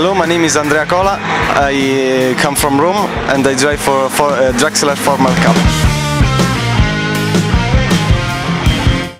Hello, my name is Andrea Cola. I come from Rome and I drive for, for uh, Drexler Formal Cup.